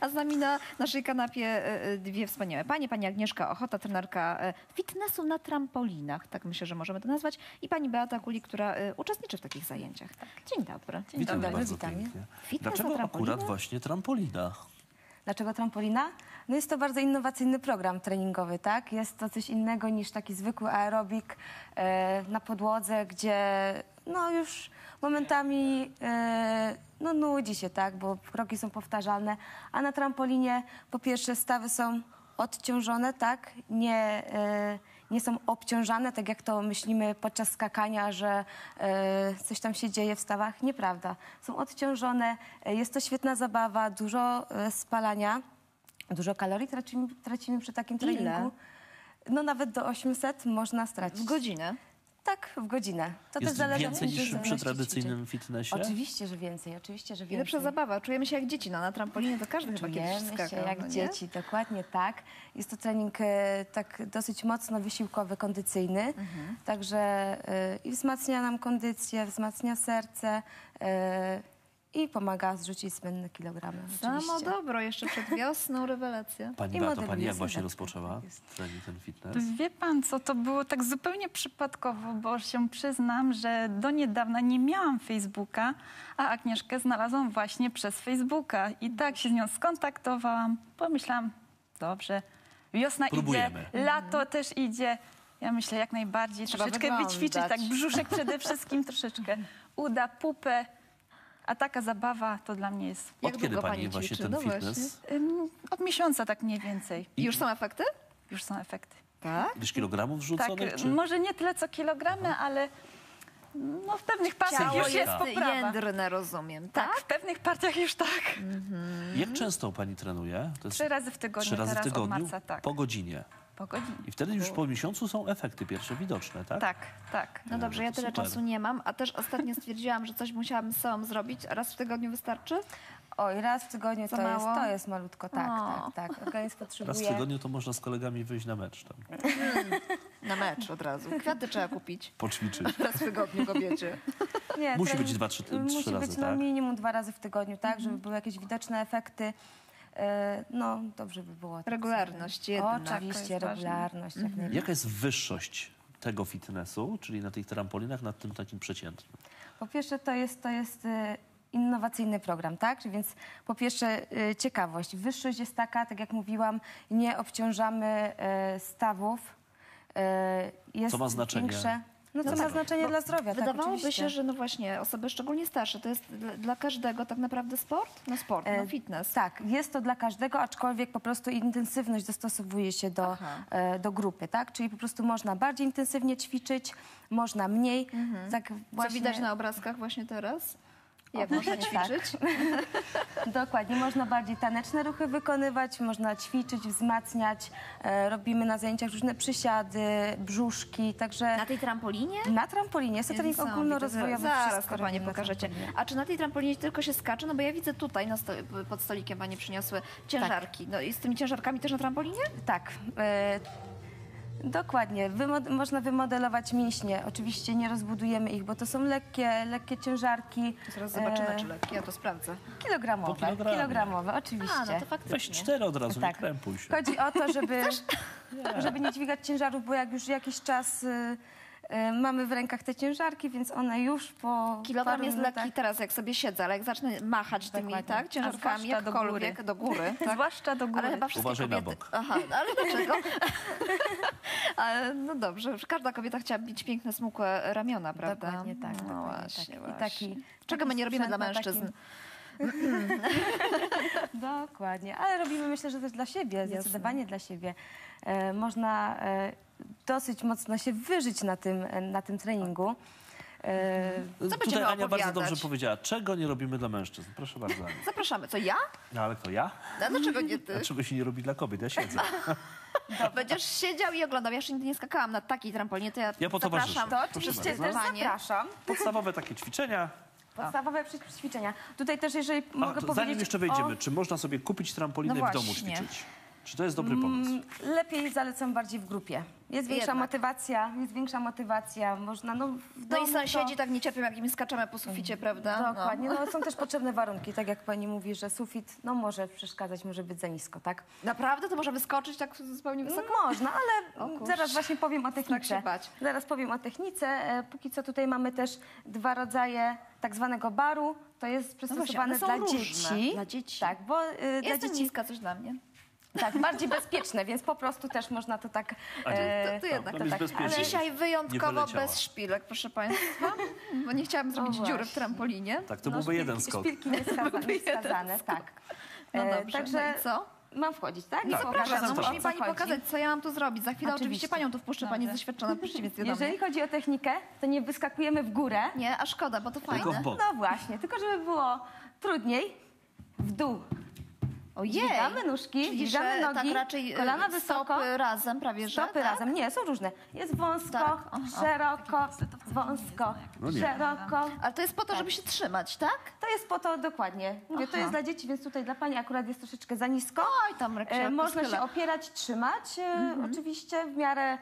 A z nami na naszej kanapie e, e, dwie wspaniałe panie. Pani Agnieszka Ochota, trenerka e, fitnessu na trampolinach, tak myślę, że możemy to nazwać. I pani Beata Kuli, która uczestniczy w takich zajęciach. Dzień dobry. Dzień Witamy dobry. witamy. Dlaczego akurat właśnie trampolina? Dlaczego trampolina? No jest to bardzo innowacyjny program treningowy, tak? Jest to coś innego niż taki zwykły aerobik e, na podłodze, gdzie no już momentami e, no nudzi się, tak? Bo kroki są powtarzalne, a na trampolinie po pierwsze stawy są odciążone, tak? Nie, e, nie są obciążane, tak jak to myślimy podczas skakania, że e, coś tam się dzieje w stawach. Nieprawda. Są odciążone, e, jest to świetna zabawa, dużo e, spalania, dużo kalorii tracimy, tracimy przy takim Ile? treningu. No nawet do 800 można stracić. W godzinę. Tak, w godzinę. To Jest też zależy więcej niż przy tradycyjnym ćwiczeń. fitnessie? Oczywiście, że więcej, oczywiście, że I więcej. lepsza zabawa. Czujemy się jak dzieci. No, na trampolinie to każdy chyba kiedyś Czujemy skakał. się jak no nie? dzieci, dokładnie tak. Jest to trening e, tak dosyć mocno wysiłkowy, kondycyjny, Mhm. także e, i wzmacnia nam kondycję, wzmacnia serce e, i pomaga zrzucić zbędne kilogramy. Samo oczywiście. dobro, jeszcze przed wiosną rewelacja. Pani I Beato, pani jak właśnie rozpoczęła tak ten fitness? Wie pan co, to było tak zupełnie przypadkowo, bo się przyznam, że do niedawna nie miałam Facebooka, a Agnieszkę znalazłam właśnie przez Facebooka. I tak się z nią skontaktowałam. Pomyślałam, dobrze, wiosna Próbujemy. idzie, lato też idzie. Ja myślę, jak najbardziej Trzeba troszeczkę wyglądać. wyćwiczyć, tak brzuszek przede wszystkim troszeczkę, uda, pupę. A taka zabawa to dla mnie jest Jak Od kiedy długo pani pani właśnie ćwiczy? ten No fitness? ym, od miesiąca tak mniej więcej. I już są efekty? Już są efekty. Tak. Kilogramów Tak, wrzuconych? czy... może nie tyle co kilogramy, ale no w pewnych partiach Ciało już jest Sylwietka. poprawa. jędrne, rozumiem, tak? Tak, w pewnych partiach już tak. Jak często pani trenuje? To jest Trzy razy w tygodniu trzy razy w teraz tygodniu? od marca, tak. Po godzinie. Po godzinie. I wtedy już po miesiącu są efekty pierwsze widoczne, tak? Tak, tak. No dobrze, ja to tyle super. czasu nie mam, a też ostatnio stwierdziłam, że coś musiałabym z sobą zrobić. Raz w tygodniu wystarczy? Oj, raz w tygodniu Za to jest, mało? to jest malutko, tak, O. tak, tak. Organizm Raz w potrzebuje... tygodniu to można z kolegami wyjść na mecz tam, Na mecz od razu. Kwiaty trzeba kupić. poćwiczyć. Raz w tygodniu kobiecie. Nie, Musi być dwa, trzy- trzy Musi razy, być no, tak? minimum dwa razy w tygodniu, tak, żeby były jakieś widoczne efekty. E, No, dobrze by było. tak Regularność jednak, Oczywiście, regularność. Jak najbardziej. Jaka jest wyższość tego fitnessu, czyli na tych trampolinach, nad tym takim przeciętnym? Po pierwsze, to jest, to jest e, innowacyjny program, tak? Więc po pierwsze e, ciekawość. Wyższość jest taka, tak jak mówiłam, nie obciążamy stawów. Jest Co ma znaczenie? Większe, no, co No ma tak, znaczenie bo dla zdrowia, tak, Wydawałoby oczywiście. się, że no właśnie osoby szczególnie starsze, to jest dla, każdego tak naprawdę sport? No sport, no E, fitness. Tak, jest to dla każdego, aczkolwiek po prostu intensywność dostosowuje się do, e, do grupy, tak? Czyli po prostu można bardziej intensywnie ćwiczyć, można mniej. Tak Co właśnie, widać na obrazkach właśnie teraz? Jak można tak. ćwiczyć? Dokładnie, można bardziej taneczne ruchy wykonywać, można ćwiczyć, wzmacniać. E, robimy na zajęciach różne przysiady, brzuszki, także Na tej trampolinie? na trampolinie jest to trening ogólnorozwojowy. Zaraz to Panie pokażecie. A czy na tej trampolinie tylko się skacze? No bo ja widzę tutaj sto, pod stolikiem Panie przyniosły ciężarki. No i z tymi ciężarkami też na trampolinie? Tak. E, dokładnie. Wymo- można wymodelować mięśnie. Oczywiście nie rozbudujemy ich, bo to są lekkie, lekkie ciężarki. Zaraz zobaczymy, e, czy lekkie, ja to sprawdzę. Kilogramowe. Kilogramie. Kilogramowe, oczywiście. A, no to faktycznie. Weź cztery od razu, Tak. krępuj się. Chodzi o to, żeby, żeby nie dźwigać ciężarów, bo jak już jakiś czas y, y, mamy w rękach te ciężarki, więc one już po Kilogram paru jest minutach- lekki teraz, jak sobie siedzę, ale jak zacznę machać tymi Dokładnie. tak, ciężarkami, zwłaszcza do jakkolwiek, góry. do góry. tak? Zwłaszcza do góry. Ale chyba wszystkie Uważaj na kobiety... bok. Aha, ale dlaczego? Ale, no dobrze, każda kobieta chciała mieć piękne, smukłe ramiona, prawda? Dokładnie tak. No dokładnie właśnie, tak. właśnie. I taki, Czego my nie robimy dla na mężczyzn? Dokładnie, ale robimy myślę, że też dla siebie, zdecydowanie dla siebie. E, można e, dosyć mocno się wyżyć na tym, e, na tym treningu. E, będziemy Tutaj Ania bardzo opowiadać? dobrze powiedziała, czego nie robimy dla mężczyzn. Proszę bardzo, Ania. Zapraszamy. Co, ja? No ale to ja? A dlaczego nie ty? A czego się nie robi dla kobiet? Ja siedzę. Będziesz siedział i oglądał. Ja jeszcze nigdy nie skakałam na takiej trampolinie, to ja, Ja zapraszam. to oczywiście bardzo. też zapraszam. Podstawowe takie ćwiczenia. Podstawowe przy- ćwiczenia. Tutaj też, jeżeli A, mogę to powiedzieć... zanim jeszcze wejdziemy, o- czy można sobie kupić trampolinę No i w domu właśnie. ćwiczyć? Czy to jest dobry pomysł? Mm, Lepiej zalecam bardziej w grupie. Jest większa Jednak. motywacja, jest większa motywacja, można, no w No domu i sąsiedzi tak nie cierpią, jak im skaczemy po suficie, prawda? Dokładnie, no. są też potrzebne warunki, tak jak pani mówi, że sufit no może przeszkadzać, może być za nisko, tak? Naprawdę? To może wyskoczyć tak zupełnie wysoko? Można, ale O kurczę. zaraz właśnie powiem o technice. się bać. Zaraz powiem o technice. E, Póki co tutaj mamy też dwa rodzaje tak zwanego baru. To jest przystosowane one są dla różne. dzieci. Dla dzieci. Tak, bo y, dla Jestem dzieci niska, coś dla mnie. Tak, bardziej bezpieczne, więc po prostu też można to tak... A, e, to- to jednak być tak, ale- Dzisiaj Nie wyjątkowo wyleciała. bez szpilek, proszę Państwa, bo nie chciałam zrobić dziury w trampolinie. Tak, to no, byłby jeden skok. Szpilki nieskazane, nieskazane tak. No E, dobrze, Także no i co? mam wchodzić, tak? Tak, Pokażę, proszę, Proszę, no musi to? mi Pani chodzi. pokazać, co ja mam tu zrobić. Za chwilę oczywiście, Oczywiście. Panią tu wpuszczę, Pani jest doświadczona w przeciwieństwie do. Jeżeli chodzi o technikę, to nie wyskakujemy w górę, Nie, a szkoda, bo to Tylko w fajne. bok. No właśnie, tylko żeby było trudniej, w dół. Ojej! Dźwigamy nóżki, Czyli, że nogi, tak raczej kolana kolana wysoko. stopy razem prawie, że Stopy tak? razem. Nie, są różne. Jest wąsko, Tak, o, o. szeroko, wąsko, No nie. szeroko. Ale to jest po to, żeby się trzymać, tak? To jest po to dokładnie. Mówię, to jest dla dzieci, więc tutaj dla pani akurat jest troszeczkę za nisko. Oj, tam E, można się opierać, trzymać. E, Mhm. Oczywiście w miarę,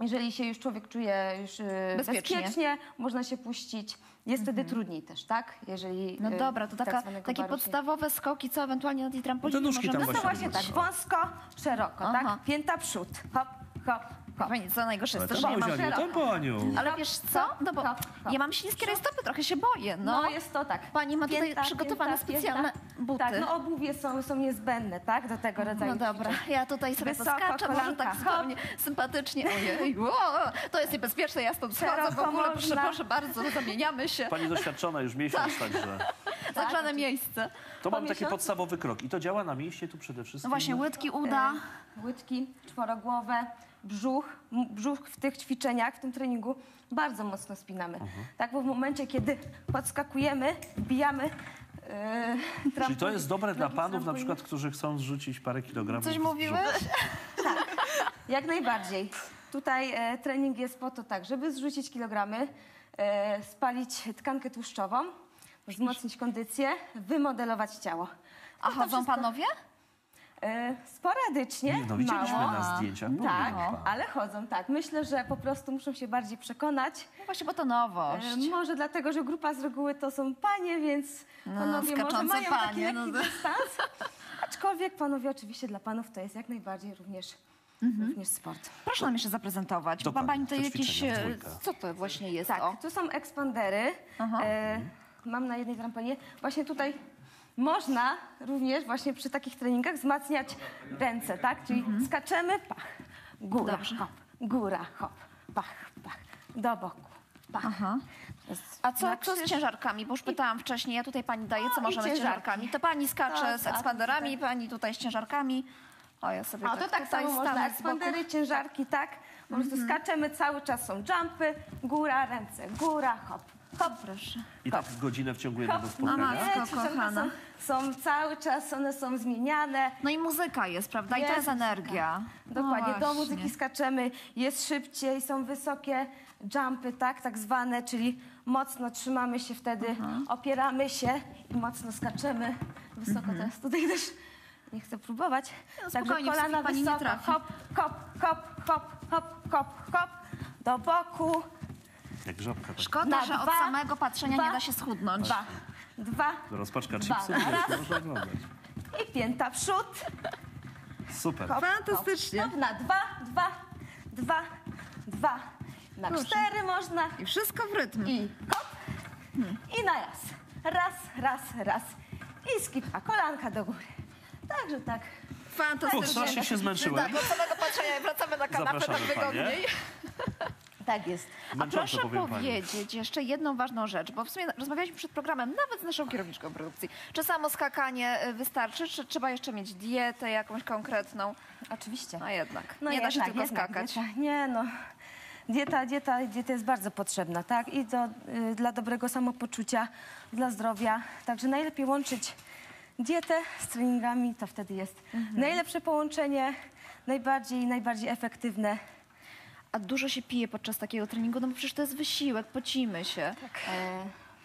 jeżeli się już człowiek czuje już e, Bezpiecznie. bezpiecznie, można się puścić. Jest wtedy trudniej też, tak? Jeżeli No e, dobra, to tak taka, zwanego takie podstawowe skoki, co ewentualnie na tej trampolinie No te nóżki możemy tam No to właśnie właśnie tak, wąsko, szeroko, Aha. tak? Pięta przód, hop, hop. Pani, co najgorsze jest to, że ja mam... Bozianiu, tam panią. Ale wiesz co? No bo ja mam śliskie rajstopy, trochę się boję, no. No, jest to tak. Pani ma tutaj przygotowane specjalne buty. Tak, no obuwie są, są niezbędne, tak? Do tego rodzaju No dobra, ćwiczeń. ja tutaj sobie Wysoko, poskaczę, może kolanka, tak hop. zupełnie sympatycznie. Ojej, wow, to jest niebezpieczne, ja stąd schodzę w ogóle, proszę, proszę bardzo, zamieniamy się. Pani doświadczona już miesiąc, także Zagrzane miejsce. to mam taki podstawowy krok. I to działa na mięśnie tu przede wszystkim. No właśnie, łydki, uda. Łydki, czworogłowe, brzuch. Brzuch w tych ćwiczeniach, w tym treningu bardzo mocno spinamy. Tak, bo w momencie, kiedy podskakujemy, wbijamy yy, Czyli to jest dobre dla panów, na przykład, którzy chcą zrzucić parę kilogramów. Coś mówiłeś? brzucha. Jak najbardziej. Tutaj e, trening jest po to tak, żeby zrzucić kilogramy, e, spalić tkankę tłuszczową, wzmocnić kondycję, wymodelować ciało. A to chodzą wszystko- panowie? E, sporadycznie, No widzieliśmy mało. na zdjęciach. były Tak, chyba. ale chodzą, tak. Myślę, że po prostu muszą się bardziej przekonać. No właśnie, bo to nowość. E, może dlatego, że grupa z reguły to są panie, więc No, panowie może skaczące mają taki panie, lekki no. dystans. Aczkolwiek panowie oczywiście dla panów to jest jak najbardziej również, Mhm. również sport. Proszę nam jeszcze zaprezentować, bo ma Dokładnie, pani te jakieś... ćwiczenia, e. Co to właśnie jest? Tak, O. tu są ekspandery. E, mam na jednej trampolinie. Właśnie tutaj można również właśnie przy takich treningach wzmacniać ręce, tak? Czyli skaczemy, pach, góra, Dobrze. hop, góra, hop, pach, pach, do boku, pach. Aha. A co, co z ciężarkami? Bo już pytałam wcześniej, ja tutaj pani daje, co i możemy z ciężarkami. To pani skacze Tak, z tak, ekspanderami, tutaj. pani tutaj z ciężarkami. O, ja sobie A to tak tutaj samo można. Mhm. ekspandery, ciężarki, tak? Po prostu skaczemy, cały czas są jumpy, góra, ręce, góra, hop, hop. Proszę. I tak godzinę w ciągu jednego spotkania. matko. Nie, ćwiczonka kochana. Są, są cały czas, one są zmieniane. No i muzyka jest, prawda? I to Jest jest energia. Dokładnie, no do właśnie. muzyki skaczemy, jest szybciej, są wysokie jumpy, tak, tak zwane, czyli mocno trzymamy się wtedy, opieramy się i mocno skaczemy wysoko. Teraz tutaj też nie chcę próbować. No, Także spokojnie, w kolana sufit pani nie trafi. hop, hop, hop, hop, hop, hop, hop, do boku, Jak żabka. Tak. Szkoda, Na że od dwa, samego patrzenia dwa, nie da się schudnąć. dwa, dwa Rozpaczka chipsów, wiesz, można oglądać. i pięta w przód. Super. Hop, Fantastycznie. Hop, na dwa, dwa, dwa, dwa, na Proszę. cztery można. I wszystko w rytm. I hop. I na raz. Raz, raz, raz. I skipa, kolanka do góry. Także tak. Fantastycznie. Uch, strasznie się zmęczyłem. Tak, od samego patrzenia wracamy na kanapę, tak Zapraszamy panie. wygodniej. Tak jest. A proszę powiem pani. powiedzieć jeszcze jedną ważną rzecz, bo w sumie rozmawialiśmy przed programem nawet z naszą kierowniczką produkcji. Czy samo skakanie y, wystarczy, czy trzeba jeszcze mieć dietę jakąś konkretną? Oczywiście. No jednak, nie da się jednak, tylko jednak, skakać. Dieta. Nie no. Dieta, dieta, dieta jest bardzo potrzebna, tak? I do, y, dla dobrego samopoczucia, dla zdrowia. Także najlepiej łączyć dietę z treningami, to wtedy jest Mhm. najlepsze połączenie, najbardziej, najbardziej efektywne. A dużo się pije podczas takiego treningu, no bo przecież to jest wysiłek, pocimy się. E,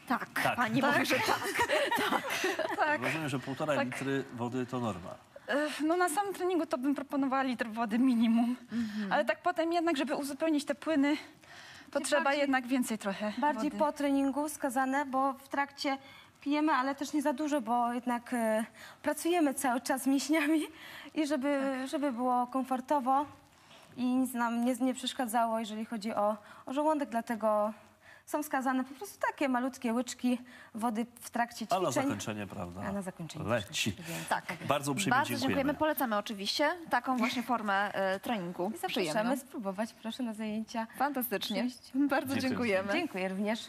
Tak, Tak. pani mówi, że tak. Rozumiem, że półtora litry wody to norma. Ech, No na samym treningu to bym proponowała litr wody minimum, Mhm. ale tak potem jednak, żeby uzupełnić te płyny, to trzeba bardziej- jednak więcej trochę Bardziej wody. po treningu wskazane, bo w trakcie pijemy, ale też nie za dużo, bo jednak e, pracujemy cały czas mięśniami i żeby, żeby było komfortowo i nic nam nie, nie przeszkadzało, jeżeli chodzi o, o żołądek, dlatego są wskazane po prostu takie malutkie łyczki wody w trakcie A na ćwiczeń. zakończenie, prawda? A na zakończenie Leci. więcej. Tak. Bardzo uprzejmie Bardzo dziękujemy. dziękujemy. Polecamy oczywiście taką właśnie formę e, treningu. I zapraszamy Przyjemną. spróbować, proszę na zajęcia. Fantastycznie. Przyjść. Bardzo dziękujemy. Dziękuję również.